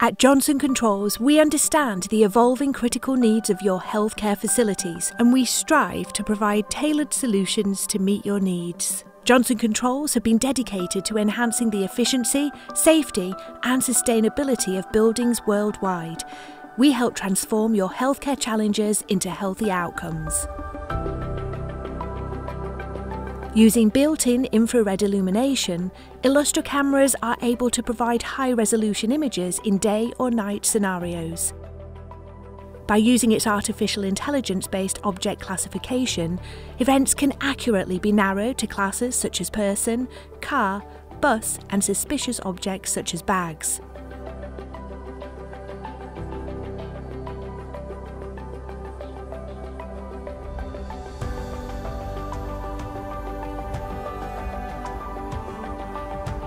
At Johnson Controls, we understand the evolving critical needs of your healthcare facilities and we strive to provide tailored solutions to meet your needs. Johnson Controls have been dedicated to enhancing the efficiency, safety, and sustainability of buildings worldwide. We help transform your healthcare challenges into healthy outcomes. Using built-in infrared illumination, Illustra cameras are able to provide high-resolution images in day or night scenarios. By using its artificial intelligence-based object classification, events can accurately be narrowed to classes such as person, car, bus and suspicious objects such as bags.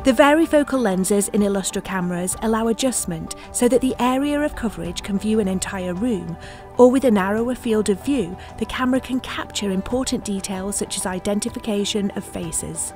The varifocal lenses in Illustra cameras allow adjustment so that the area of coverage can view an entire room, or with a narrower field of view, the camera can capture important details such as identification of faces.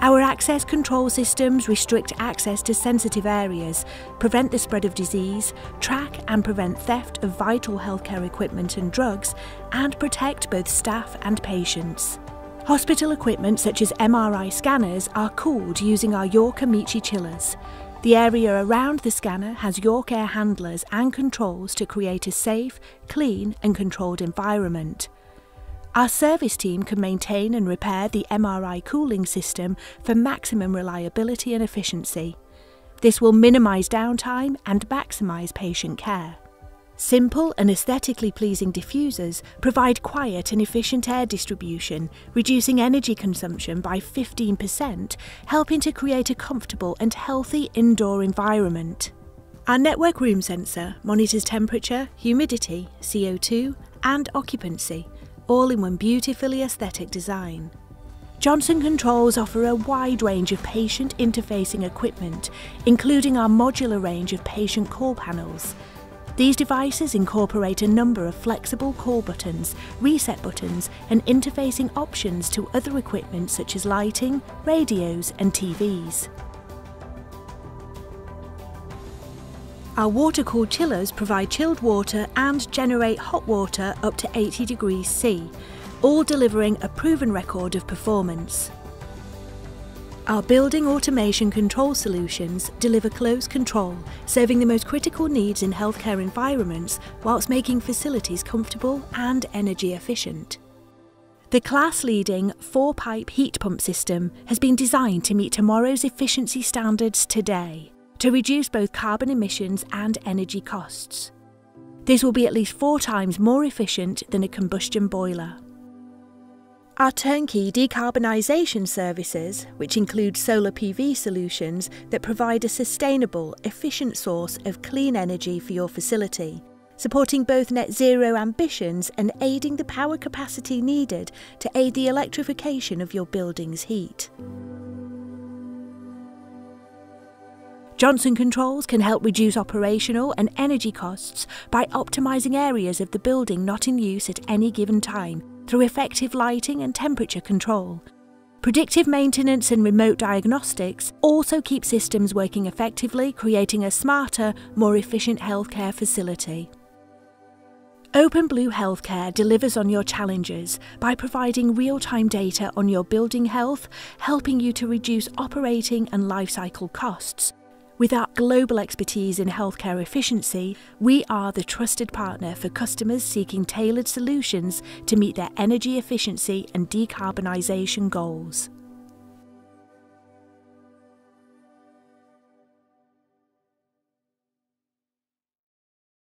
Our access control systems restrict access to sensitive areas, prevent the spread of disease, track and prevent theft of vital healthcare equipment and drugs, and protect both staff and patients. Hospital equipment such as MRI scanners are cooled using our York Amichi chillers. The area around the scanner has York air handlers and controls to create a safe, clean and controlled environment. Our service team can maintain and repair the MRI cooling system for maximum reliability and efficiency. This will minimise downtime and maximise patient care. Simple and aesthetically pleasing diffusers provide quiet and efficient air distribution, reducing energy consumption by 15%, helping to create a comfortable and healthy indoor environment. Our network room sensor monitors temperature, humidity, CO2, and occupancy, all in one beautifully aesthetic design. Johnson Controls offer a wide range of patient interfacing equipment, including our modular range of patient call panels, these devices incorporate a number of flexible call buttons, reset buttons and interfacing options to other equipment such as lighting, radios and TVs. Our water-cooled chillers provide chilled water and generate hot water up to 80 degrees C, all delivering a proven record of performance. Our building automation control solutions deliver close control, serving the most critical needs in healthcare environments whilst making facilities comfortable and energy efficient. The class-leading four-pipe heat pump system has been designed to meet tomorrow's efficiency standards today, to reduce both carbon emissions and energy costs. This will be at least four times more efficient than a combustion boiler. Our turnkey decarbonisation services, which include solar PV solutions that provide a sustainable, efficient source of clean energy for your facility, supporting both net zero ambitions and aiding the power capacity needed to aid the electrification of your building's heat. Johnson Controls can help reduce operational and energy costs by optimising areas of the building not in use at any given time through effective lighting and temperature control. Predictive maintenance and remote diagnostics also keep systems working effectively, creating a smarter, more efficient healthcare facility. OpenBlue Healthcare delivers on your challenges by providing real-time data on your building health, helping you to reduce operating and lifecycle costs, with our global expertise in healthcare efficiency, we are the trusted partner for customers seeking tailored solutions to meet their energy efficiency and decarbonisation goals.